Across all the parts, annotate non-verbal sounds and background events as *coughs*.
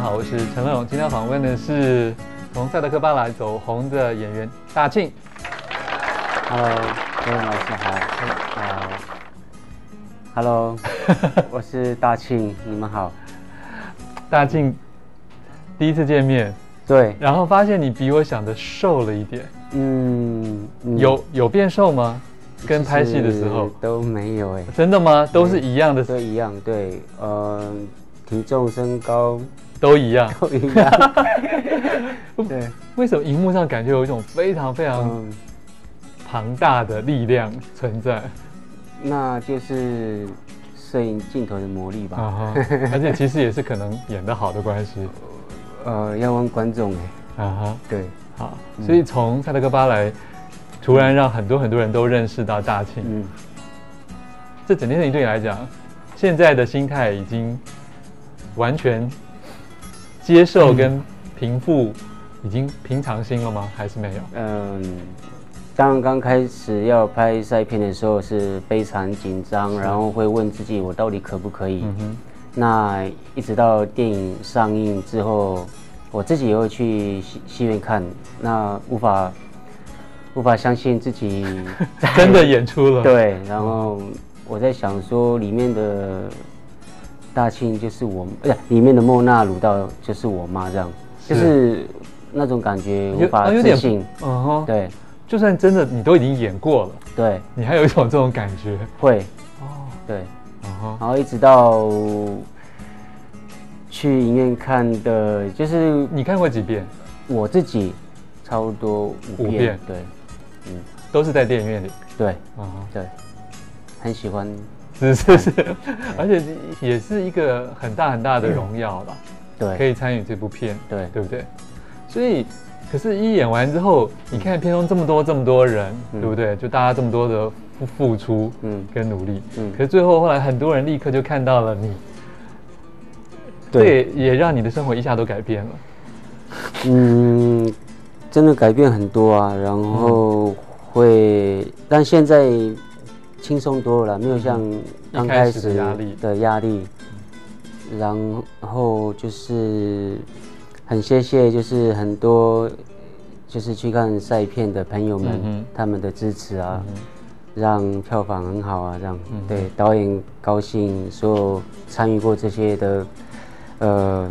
家好，我是陈乐勇。今天访问的是从赛德克巴莱走红的演员大庆。Hello，各位老师好。呃，Hello，*laughs* 我是大庆，你们好。大庆第一次见面，对，然后发现你比我想的瘦了一点，嗯，嗯有有变瘦吗？跟拍戏的时候都没有哎，真的吗？都是一样的，都一样。对，呃，体重、身高都一样。都一样。*laughs* 对，为什么荧幕上感觉有一种非常非常嗯，庞大的力量存在？那就是摄影镜头的魔力吧。啊，*laughs* 而且其实也是可能演得好的关系。呃，要问观众哎。啊哈。对，好，所以从塞德克巴莱，突然让很多很多人都认识到大庆。嗯，这整件事情对你来讲，现在的心态已经完全接受跟平复，已经平常心了吗？还是没有？嗯，当刚开始要拍赛片的时候是非常紧张，然后会问自己我到底可不可以。那一直到电影上映之后，我自己也会去戏戏院看，那无法无法相信自己 *laughs* 真的演出了。，对，然后我在想说里面的大庆就是我，不是里面的莫娜鲁道就是我妈，这样就是那种感觉无法啊有点置信。嗯哼，对。就算真的你都已经演过了，对，你还有一种这种感觉。会。哦，对，嗯哼，然后一直到去影院看的，就是你看过几遍？我自己差不多五遍，五遍。对，嗯，都是在电影院里。对。嗯。对，很喜欢，是是是，而且也是一个很大很大的荣耀吧，对。可以参与这部片，对。对不对？所以，可是，一演完之后，你看片中这么多这么多人，嗯。对不对？就大家这么多的付付出嗯。跟努力，嗯。可是最后后来很多人立刻就看到了你，对，也也让你的生活一下都改变了。嗯，真的改变很多啊，然后会，但现在轻松多了啦，没有像刚开始的压力。的压力，然后就是很谢谢，就是很多就是去看赛片的朋友们，嗯他们的支持啊，嗯让票房很好啊，这样、嗯对导演高兴，所有参与过这些的，呃，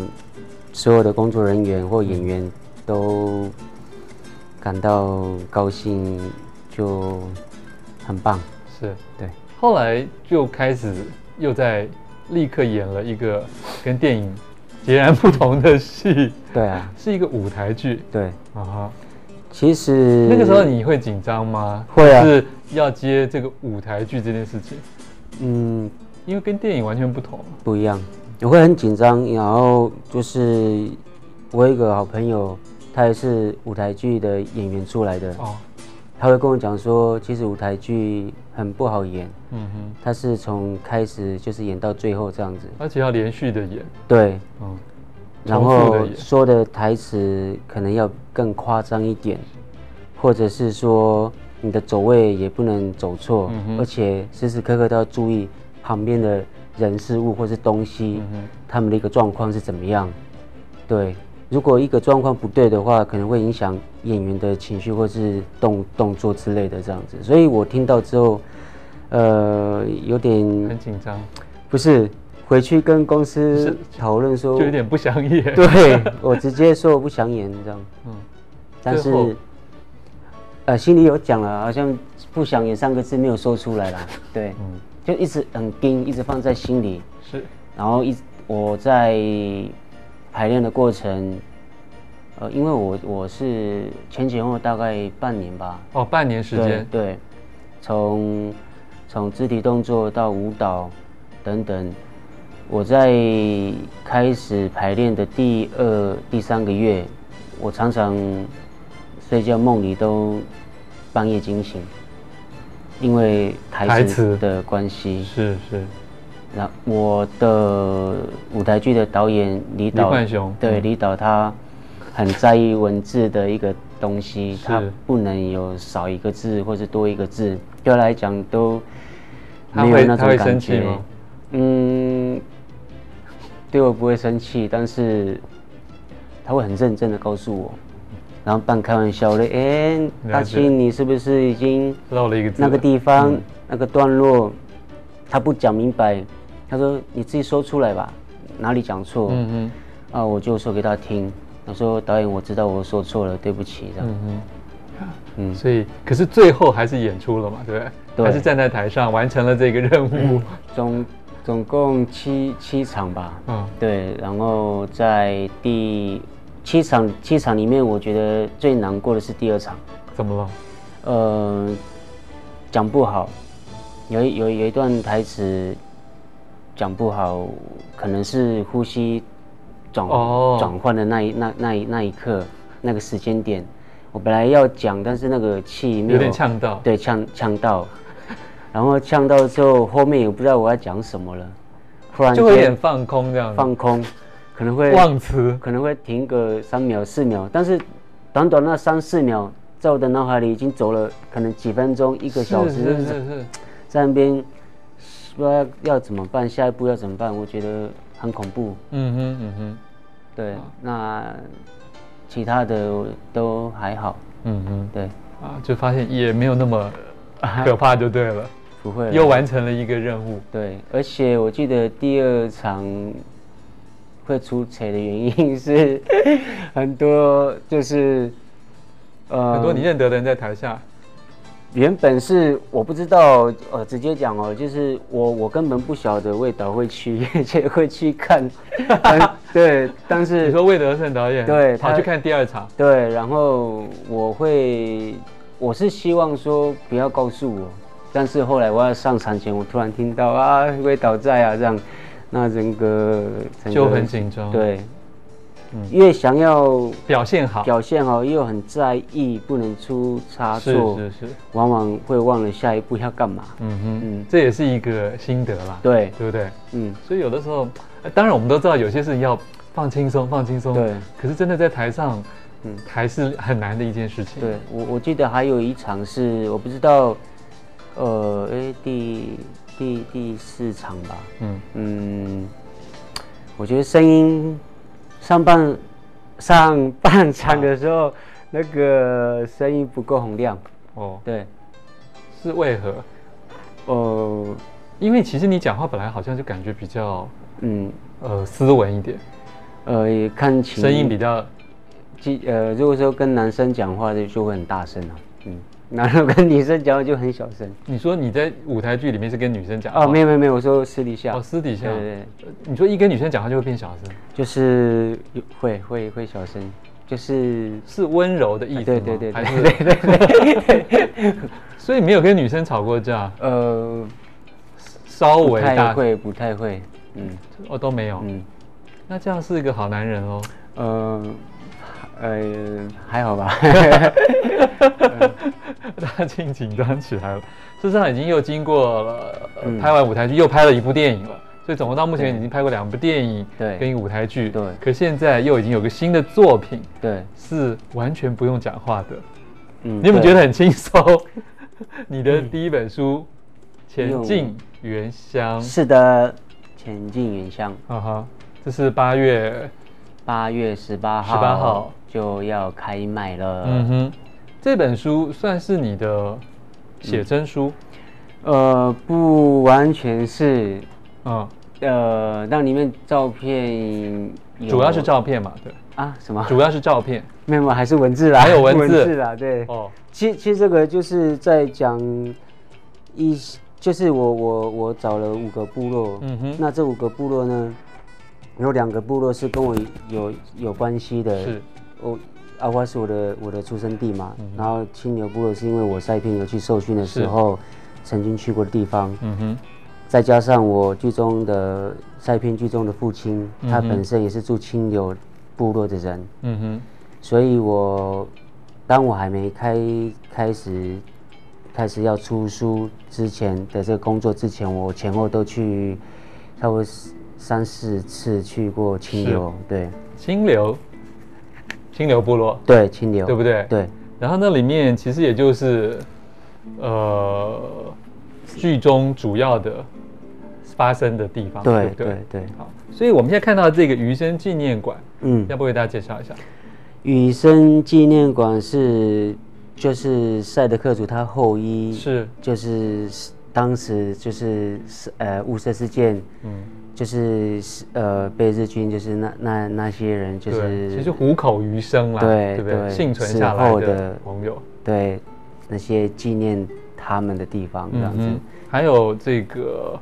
所有的工作人员或演员都感到高兴，就很棒。是，对，后来就开始又在立刻演了一个 *coughs* 跟电影截然不同的戏，对啊，*laughs* 是一个舞台剧。对，啊哈。其实那个时候你会紧张吗？会啊。是要接这个舞台剧这件事情，嗯。因为跟电影完全不同。不一样，我会很紧张，然后就是我有一个好朋友，他也是舞台剧的演员出来的，哦，他会跟我讲说，其实舞台剧很不好演，嗯哼，他是从开始就是演到最后这样子，而且要连续的演，对，嗯，然后，说的台词可能要更夸张一点，或者是说你的走位也不能走错，嗯而且时时刻刻都要注意旁边的人事物或是东西，嗯，他们的一个状况是怎么样。对，如果一个状况不对的话，可能会影响演员的情绪或是动动作之类的这样子。所以我听到之后，呃，有点很紧张，不是回去跟公司是讨论说就，有点不想演。*laughs* 对我直接说我不想演这样，嗯，但是呃心里有讲了，好像不想演三个字没有说出来啦。*laughs* 对，嗯，就一直很盯，一直放在心里。是，然后一我在排练的过程，呃，因为我我是前前后后大概半年吧，哦，半年时对间，对，从从肢体动作到舞蹈等等，我在开始排练的第二、第三个月，我常常睡觉梦里都半夜惊醒，因为台台词词的关系。是是，那我的舞台剧的导演李导，冠雄对嗯李导他很在意文字的一个东西，是他不能有少一个字或者多一个字，对他来讲都他没有那种感觉？嗯，对我不会生气，但是他会很认真的告诉我，然后半开玩笑的，哎，大清你是不是已经漏了一个字？那个地方、那个段落，他不讲明白，他说你自己说出来吧，哪里讲错？嗯嗯，啊，我就说给他听，他说导演我知道我说错了，对不起，这样。嗯，所以可是最后还是演出了嘛，对不对？对。还是站在台上完成了这个任务。总总共七七场吧。嗯。对，然后在第七场七场里面，我觉得最难过的是第二场。怎么了？呃，讲不好，有有有一段台词讲不好，可能是呼吸转转换的那一那那一那一刻那个时间点。我本来要讲，但是那个气有点呛到，对，呛呛到，*laughs* 然后呛到之后，后面也不知道我要讲什么了，突然就会有点放空这样，放空，可能会忘词，可能会停个三秒四秒，但是短短那三四秒，在我的脑海里已经走了可能几分钟一个小时，是是是，在那边不知道要怎么办，下一步要怎么办，我觉得很恐怖。嗯哼嗯哼，对，那。其他的都还好，嗯哼，对，啊，就发现也没有那么 *laughs* 可怕，就对了，不会，又完成了一个任务，对，而且我记得第二场会出彩的原因是 *laughs* 很多，就是呃，很多你认得的人在台下。原本是我不知道，呃，直接讲哦，就是我我根本不晓得魏导会去，且 *laughs* 会去看，对，但是你说魏德胜导演对，跑去看第二场，对，然后我会，我是希望说不要告诉我，但是后来我要上场前，我突然听到啊魏导在啊这样，那整个就很紧张，对。越想要表现好，表现好又很在意，不能出差错，是是是，往往会忘了下一步要干嘛。嗯哼，嗯，这也是一个心得啦，对，对不对？嗯，所以有的时候，当然我们都知道有些事情要放轻松，放轻松。对，可是真的在台上，嗯，还是很难的一件事情。对我，我记得还有一场是我不知道，呃，哎，第第第四场吧。嗯嗯，我觉得声音。上半上半场的时候，那个声音不够洪亮。哦，对，是为何？呃，因为其实你讲话本来好像就感觉比较，嗯，呃，斯文一点。呃，也看情声音比较，呃，如果说跟男生讲话就就会很大声啊。嗯。然后跟女生讲话就很小声。你说你在舞台剧里面是跟女生讲话？哦，没有没有没有，我说私底下。哦，私底下。对对。你说一跟女生讲话就会变小声？就是会会会小声，就是是温柔的意思对对对，对对对。*laughs* 所以没有跟女生吵过架？呃，稍微。不太会，不太会。嗯，哦都没有。嗯，那这样是一个好男人哦。嗯。呃，还好吧。*laughs* *laughs* 大庆紧张起来了。事实上，已经又经过了拍完舞台剧，又拍了一部电影了。所以，总共到目前已经拍过两部电影，对，跟一个舞台剧，对。可现在又已经有个新的作品，对，是完全不用讲话的。嗯，你有没有觉得很轻松？*laughs* 你的第一本书《前进原乡》是的，《前进原乡》啊哈，这是八月八月十八号，十八号。就要开卖了。嗯哼，这本书算是你的写真书？呃，不完全是。嗯，呃，那里面照片主要是照片嘛？对。啊？什么？主要是照片？没有，还是文字啦？还有文字啦？对。哦。其其实这个就是在讲一，就是我我我找了五个部落。嗯哼。那这五个部落呢，有两个部落是跟我有有关系的。是。我阿花是我的我的出生地嘛，然后青牛部落是因为我赛片有去受训的时候曾经去过的地方，嗯哼，再加上我剧中的赛片剧中的父亲，他本身也是住青牛部落的人，嗯哼，所以我当我还没开开始开始要出书之前的这个工作之前，我前后都去差不多三四次去过清流，对，清流。清流部落，对清流，对不对？对。然后那里面其实也就是，呃，剧中主要的发生的地方，对不对？对对，好，所以我们现在看到这个余生纪念馆，嗯，要不为大家介绍一下？羽生纪念馆是就是赛德克族他后裔，是，就是当时就是呃雾社事件，嗯，就是呃被日军就是那那那些人就，是其实虎口余生啦，对对不对？对幸存下来的朋友，对那些纪念他们的地方这样子。嗯，还有这个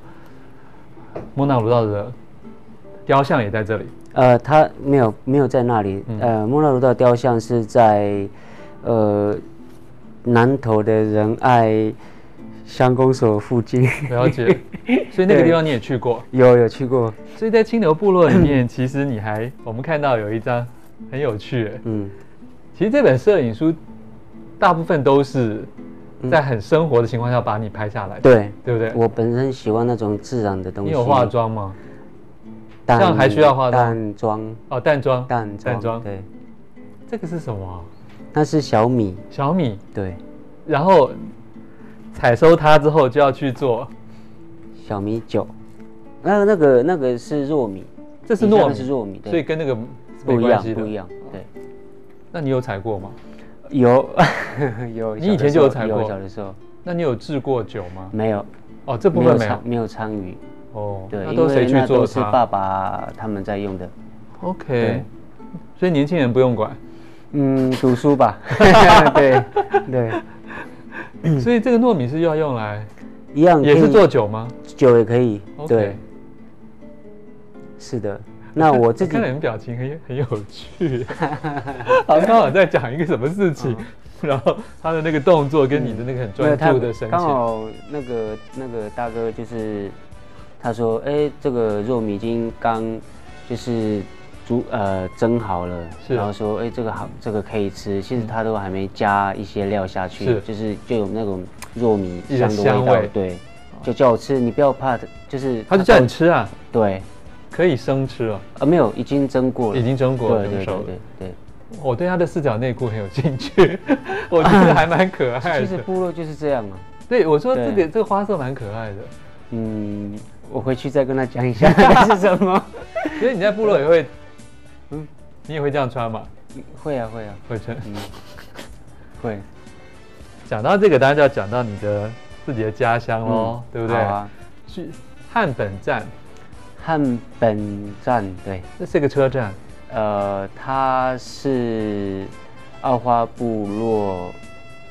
莫纳鲁道的雕像也在这里，呃，他没有没有在那里。嗯呃，莫纳鲁道雕像是在呃南投的仁爱乡公所附近。了解。*laughs* 所以那个地方你也去过，有有去过，所以在清流部落里面，其实你还我们看到有一张很有趣，哎嗯，其实这本摄影书大部分都是在很生活的情况下把你拍下来的，对，对不对？我本身喜欢那种自然的东西。你有化妆吗？淡？这样还需要化妆淡妆，哦，淡妆，淡妆，淡妆，对，这个是什么啊？那是小米，小米，对，然后采收它之后就要去做，小米酒。那那个那个是糯米，这是糯米，那是糯米，对所以跟那个不一样。不一样，对。那你有采过吗？有 *laughs* 有，你以前就有采过有小的时候那你有制过酒吗？没有，哦，这部分没有没有参。与，哦，对，因那都谁去做都是爸爸他们在用的。？OK，所以年轻人不用管。嗯，读书吧，对 *laughs* 对，所以这个糯米是要用来，一样也是做酒吗？酒也可以对，是的。那我自己看你们表情很很有趣，好刚好在讲一个什么事情，然后他的那个动作跟你的那个很专注的神刚情，好那个那个大哥就是他说，哎，这个糯米已经刚就是煮呃蒸好了，是然后说，哎，这个好，这个可以吃。其实他都还没加一些料下去，是就是就有那种糯米香的味道，香味对，就叫我吃，你不要怕，就是他就叫你吃啊，对，可以生吃哦，啊没有，已经蒸过了，已经蒸过了，对对对蒸熟了。对对。我对他的四角内裤很有兴趣，*laughs* 我觉得还蛮可爱的。其实部落就是这样嘛。对，我说这个对这个花色蛮可爱的，嗯，我回去再跟他讲一下 *laughs* 是什么。*laughs* 所以你在部落也会，嗯你也会这样穿吗？会啊会啊，会穿。嗯，*laughs* 会，讲到这个，当然就要讲到你的自己的家乡喽，对不对？去汉本站，汉本站对，这是个车站，呃，它是奥花部落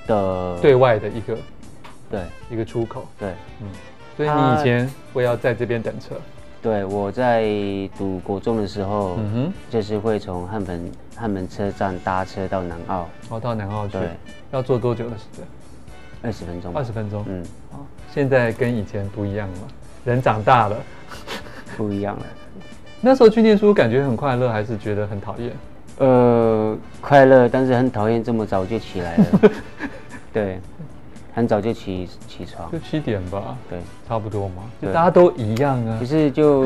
的对外的一个对一个出口。对嗯，所以你它以前会要在这边等车。对，我在读国中的时候，嗯哼，就是会从汉本汉门车站搭车到南澳，哦，到南澳去对，要坐多久的时间？二十分钟，二十分钟。嗯，哦，现在跟以前不一样了，人长大了。不一样了。那时候去念书，感觉很快乐，还是觉得很讨厌？呃，快乐，但是很讨厌这么早就起来了。*laughs* 对，很早就起起床就。七点吧，对，差不多嘛，就大家都一样啊可。是就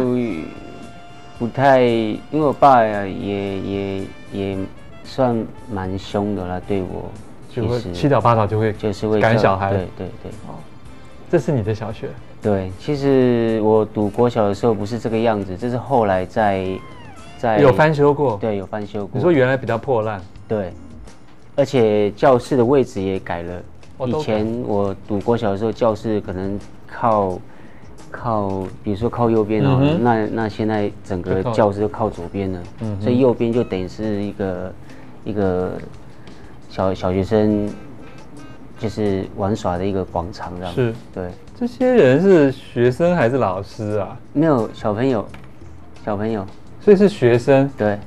不太，因为我爸呀也也也算蛮凶的啦，对我。就会其实七早八早就会就是会赶小孩对对对哦这是你的小学，对。其实我读国小的时候不是这个样子，这是后来在在有翻修过。对有翻修过。你说原来比较破烂，对，而且教室的位置也改了。以前我读国小的时候，教室可能靠靠，比如说靠右边哦，嗯那那现在整个教室都靠左边了，嗯所以右边就等于是一个一个小小学生就是玩耍的一个广场这样。是。对，这些人是学生还是老师啊？没有小朋友，小朋友，所以是学生，对